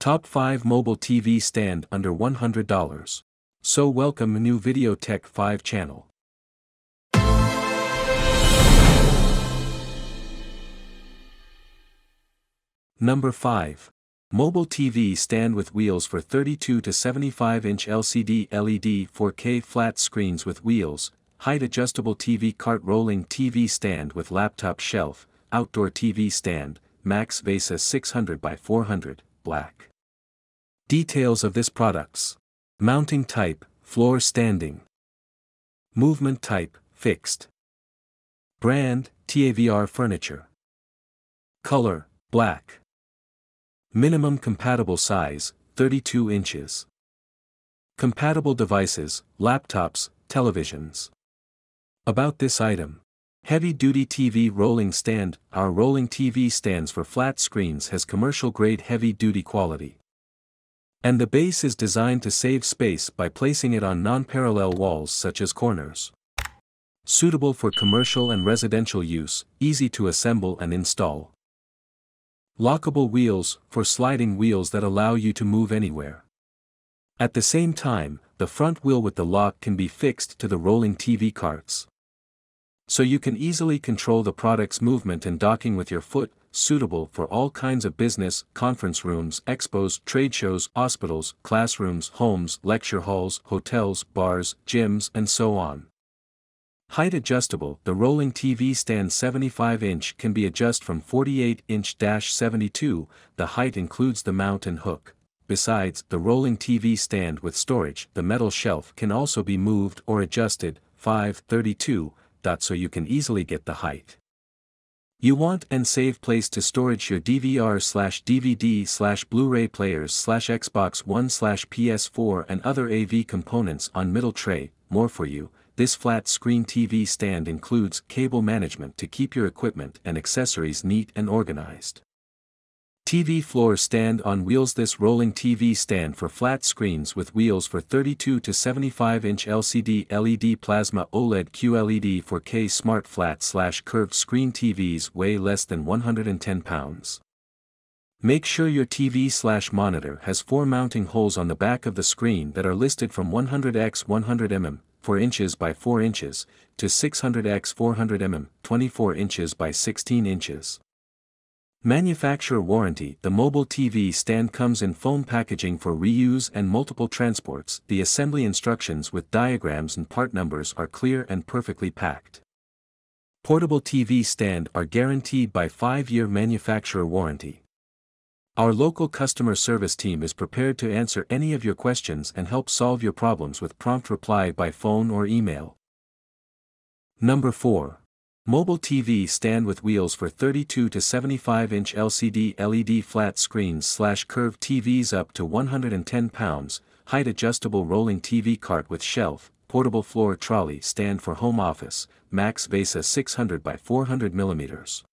Top 5 Mobile TV Stand Under $100. So welcome new Video Tech 5 channel. Number 5. Mobile TV stand with wheels for 32 to 75 inch LCD LED 4K flat screens with wheels, height adjustable TV cart rolling TV stand with laptop shelf, outdoor TV stand, Max VESA 600 by 400, black. Details of this products. Mounting type, floor standing. Movement type, fixed. Brand, TAVR Furniture. Color, black. Minimum compatible size, 32 inches. Compatible devices, laptops, televisions. About this item. Heavy-duty TV rolling stand, our rolling TV stands for flat screens has commercial-grade heavy-duty quality. And the base is designed to save space by placing it on non-parallel walls such as corners. Suitable for commercial and residential use, easy to assemble and install. Lockable wheels, for sliding wheels that allow you to move anywhere. At the same time, the front wheel with the lock can be fixed to the rolling TV carts. So you can easily control the product's movement and docking with your foot, suitable for all kinds of business, conference rooms, expos, trade shows, hospitals, classrooms, homes, lecture halls, hotels, bars, gyms, and so on. Height adjustable, the rolling TV stand 75 inch can be adjusted from 48 inch 72, the height includes the mount and hook. Besides, the rolling TV stand with storage, the metal shelf can also be moved or adjusted, 532, so you can easily get the height. You want and save place to storage your DVR slash DVD slash Blu-ray players slash Xbox One slash PS4 and other AV components on middle tray, more for you, this flat screen TV stand includes cable management to keep your equipment and accessories neat and organized. TV floor stand on wheels This rolling TV stand for flat screens with wheels for 32 to 75 inch LCD LED plasma OLED QLED 4K smart flat slash curved screen TVs weigh less than 110 pounds. Make sure your TV slash monitor has four mounting holes on the back of the screen that are listed from 100x 100mm, 4 inches by 4 inches, to 600x 400 mm, 24 inches by 16 inches. Manufacturer warranty The mobile TV stand comes in foam packaging for reuse and multiple transports. The assembly instructions with diagrams and part numbers are clear and perfectly packed. Portable TV stand are guaranteed by 5-year manufacturer warranty. Our local customer service team is prepared to answer any of your questions and help solve your problems with prompt reply by phone or email. Number 4. Mobile TV stand with wheels for 32 to 75 inch LCD LED flat screens slash curved TVs up to 110 pounds, height adjustable rolling TV cart with shelf, portable floor trolley stand for home office, Max VESA 600 by 400 millimeters.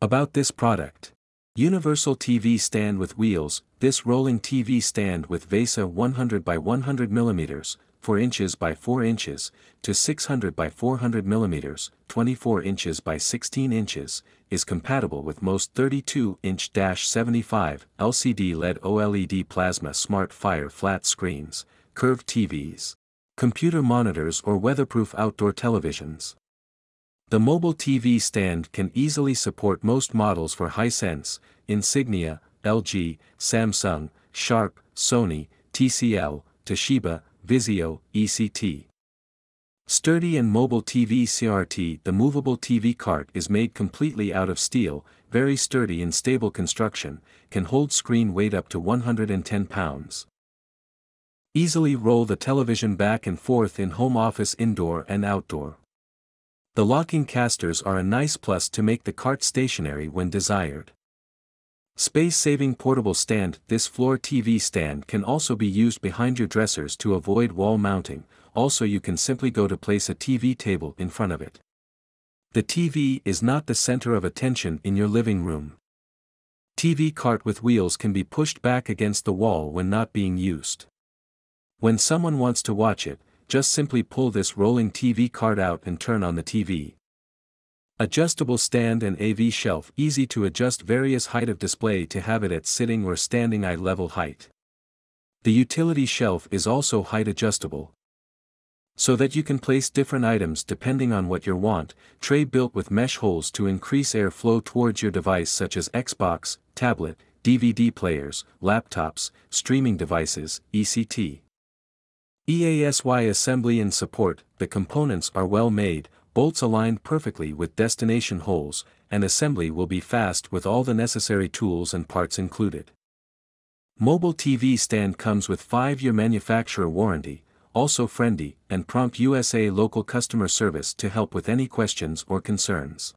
About this product. Universal TV stand with wheels, this rolling TV stand with VESA 100 by 100 mm, 4 inches by 4 inches, to 600 by 400 mm, 24 inches by 16 inches, is compatible with most 32-inch-75 LCD LED OLED plasma smart fire flat screens, curved TVs, computer monitors or weatherproof outdoor televisions. The mobile TV stand can easily support most models for Hisense, Insignia, LG, Samsung, Sharp, Sony, TCL, Toshiba, Vizio, ECT. Sturdy and mobile TV CRT The movable TV cart is made completely out of steel, very sturdy and stable construction, can hold screen weight up to 110 pounds. Easily roll the television back and forth in home office indoor and outdoor. The locking casters are a nice plus to make the cart stationary when desired. Space-saving portable stand This floor TV stand can also be used behind your dressers to avoid wall mounting, also you can simply go to place a TV table in front of it. The TV is not the center of attention in your living room. TV cart with wheels can be pushed back against the wall when not being used. When someone wants to watch it, just simply pull this rolling TV cart out and turn on the TV. Adjustable stand and AV shelf easy to adjust various height of display to have it at sitting or standing eye level height. The utility shelf is also height adjustable. So that you can place different items depending on what you want, tray built with mesh holes to increase air flow towards your device such as Xbox, tablet, DVD players, laptops, streaming devices, ECT. EASY assembly and support, the components are well made, bolts aligned perfectly with destination holes, and assembly will be fast with all the necessary tools and parts included. Mobile TV stand comes with 5-year manufacturer warranty, also friendly, and prompt USA local customer service to help with any questions or concerns.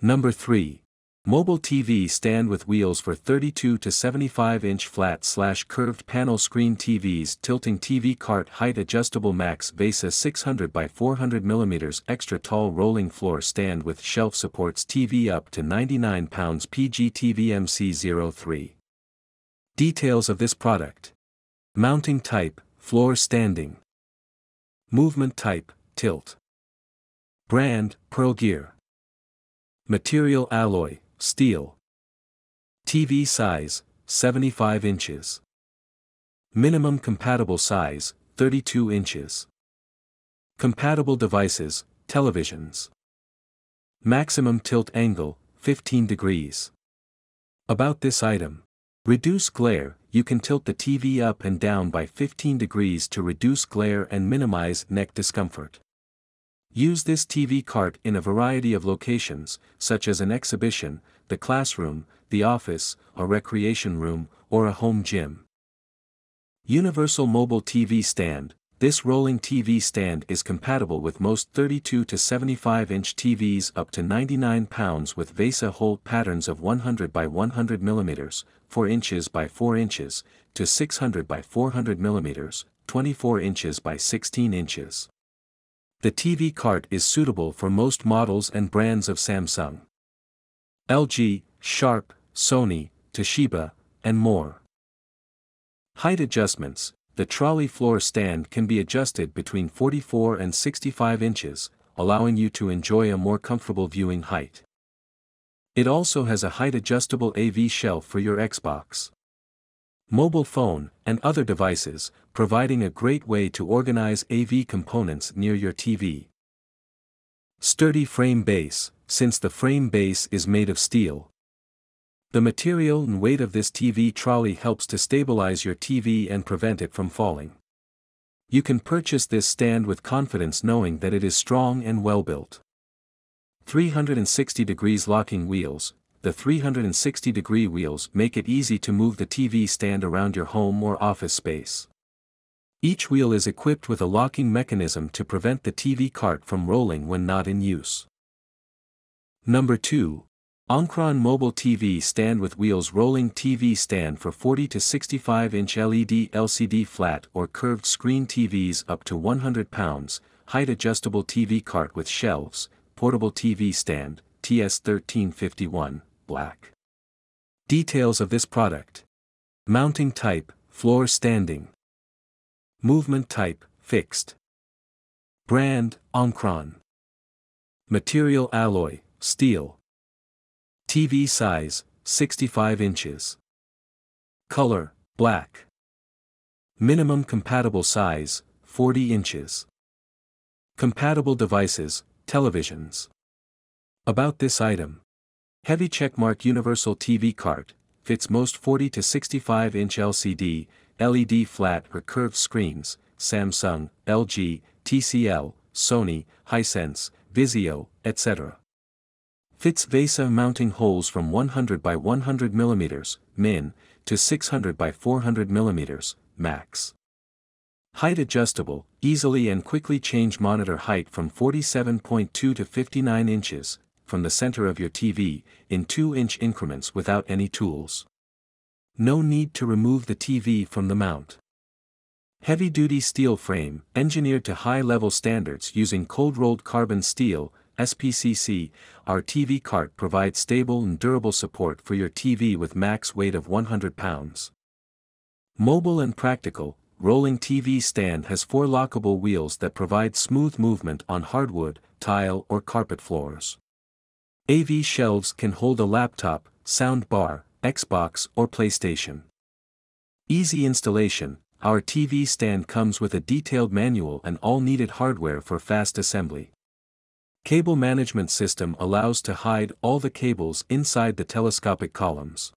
Number 3. Mobile TV stand with wheels for 32 to 75 inch flat slash curved panel screen TVs tilting TV cart height adjustable max VESA 600 by 400 mm extra tall rolling floor stand with shelf supports TV up to 99 pounds PG TV MC03. Details of this product. Mounting type, Floor standing. Movement type, tilt. Brand, Perlegear. Material alloy, steel. TV size, 75 inches. Minimum compatible size, 32 inches. Compatible devices, televisions. Maximum tilt angle, 15 degrees. About this item. Reduce glare, you can tilt the TV up and down by 15 degrees to reduce glare and minimize neck discomfort. Use this TV cart in a variety of locations, such as an exhibition, the classroom, the office, a recreation room, or a home gym. Universal Mobile TV Stand This rolling TV stand is compatible with most 32 to 75 inch TVs up to 99 pounds with VESA hold patterns of 100 by 100 mm, 4 inches by 4 inches, to 600 by 400 mm, 24 inches by 16 inches. The TV cart is suitable for most models and brands of Samsung. LG, Sharp, Sony, Toshiba, and more. Height adjustments The trolley floor stand can be adjusted between 44 and 65 inches, allowing you to enjoy a more comfortable viewing height. It also has a height-adjustable AV shelf for your Xbox, mobile phone, and other devices, providing a great way to organize AV components near your TV. Sturdy frame base, since the frame base is made of steel. The material and weight of this TV trolley helps to stabilize your TV and prevent it from falling. You can purchase this stand with confidence knowing that it is strong and well built. 360 degrees locking wheels, the 360 degree wheels make it easy to move the TV stand around your home or office space. Each wheel is equipped with a locking mechanism to prevent the TV cart from rolling when not in use. Number 2. Onkron Mobile TV Stand with Wheels Rolling TV Stand for 40 to 65 inch LED LCD flat or curved screen TVs up to 100 pounds, height adjustable TV cart with shelves, Portable TV Stand, TS1351, black. Details of this product. Mounting type, floor standing. Movement type, fixed. Brand, Onkron. Material alloy, steel. TV size, 65 inches. Color, black. Minimum compatible size, 40 inches. Compatible devices, Televisions. About this item. Heavy checkmark Universal TV cart, fits most 40 to 65 inch LCD, LED flat or curved screens, Samsung, LG, TCL, Sony, Hisense, Vizio, etc. Fits VESA mounting holes from 100 by 100 mm, min, to 600 by 400 mm, max. Height adjustable, easily and quickly change monitor height from 47.2 to 59 inches, from the center of your TV, in 2-inch increments without any tools. No need to remove the TV from the mount. Heavy-duty steel frame, engineered to high-level standards using cold-rolled carbon steel, SPCC, our TV cart provides stable and durable support for your TV with max weight of 100 pounds. Mobile and practical, rolling TV stand has four lockable wheels that provide smooth movement on hardwood, tile or carpet floors. AV shelves can hold a laptop, soundbar, Xbox or PlayStation. Easy installation, our TV stand comes with a detailed manual and all needed hardware for fast assembly. Cable management system allows to hide all the cables inside the telescopic columns.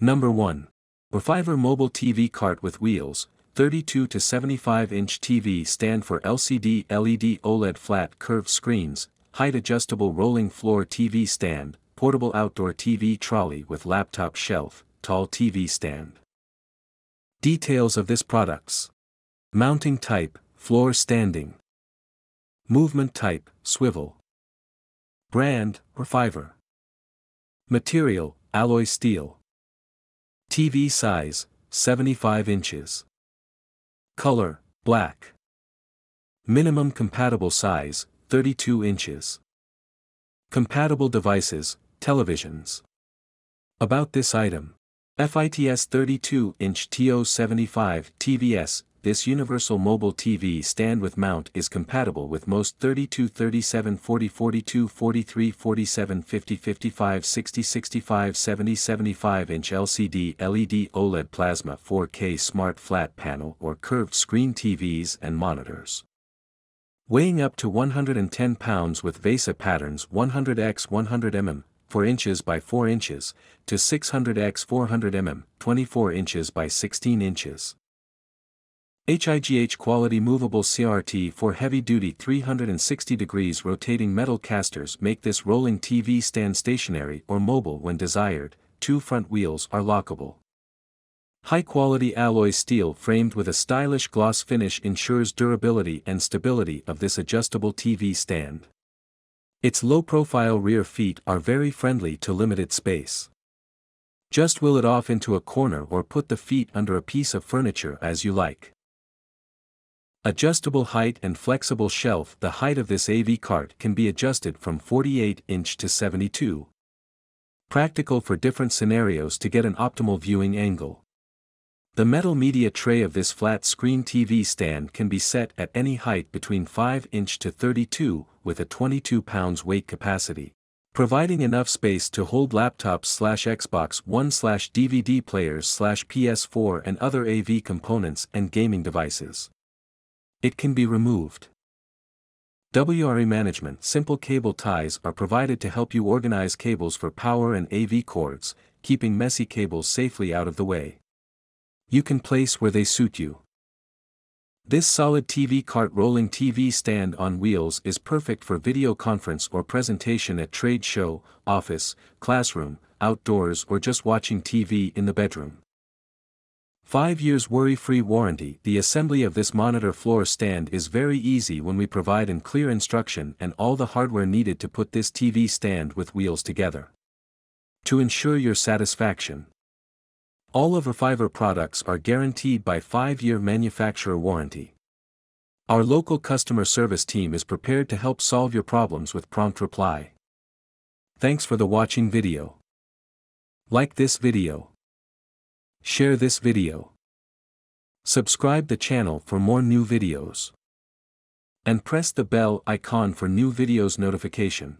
Number 1. Refiver Mobile TV Cart with Wheels, 32 to 75 inch TV stand for LCD LED OLED flat curved screens, height adjustable rolling floor TV stand, portable outdoor TV trolley with laptop shelf, tall TV stand. Details of this products. Mounting type, floor standing. Movement type, swivel. Brand, Refiver. Material, alloy steel. TV size, 75 inches. Color, black. Minimum compatible size, 32 inches. Compatible devices, televisions. About this item. FITS 32-inch TO75 TVS this universal mobile TV stand with mount is compatible with most 32 37 40 42 43 47 50 55 60 65 70 75 inch LCD LED OLED plasma 4K smart flat panel or curved screen TVs and monitors. Weighing up to 110 pounds with VESA patterns 100x 100 mm, 4 inches by 4 inches, to 600x 400 mm, 24 inches by 16 inches. HIGH quality movable CRT for heavy-duty 360 degrees rotating metal casters make this rolling TV stand stationary or mobile when desired, two front wheels are lockable. High-quality alloy steel framed with a stylish gloss finish ensures durability and stability of this adjustable TV stand. Its low-profile rear feet are very friendly to limited space. Just wheel it off into a corner or put the feet under a piece of furniture as you like. Adjustable height and flexible shelf The height of this AV cart can be adjusted from 48 inch to 72. Practical for different scenarios to get an optimal viewing angle. The metal media tray of this flat screen TV stand can be set at any height between 5 inch to 32 with a 22 pounds weight capacity. Providing enough space to hold laptops slash Xbox One slash DVD players slash PS4 and other AV components and gaming devices. It can be removed. WRE Management Simple cable ties are provided to help you organize cables for power and AV cords, keeping messy cables safely out of the way. You can place where they suit you. This solid TV cart rolling TV stand on wheels is perfect for video conference or presentation at trade show, office, classroom, outdoors or just watching TV in the bedroom. 5 years worry-free warranty The assembly of this monitor floor stand is very easy when we provide in clear instruction and all the hardware needed to put this TV stand with wheels together. To ensure your satisfaction. All of Refiver products are guaranteed by 5-year manufacturer warranty. Our local customer service team is prepared to help solve your problems with prompt reply. Thanks for the watching video. Like this video. Share this video. Subscribe the channel for more new videos. And press the bell icon for new videos notification.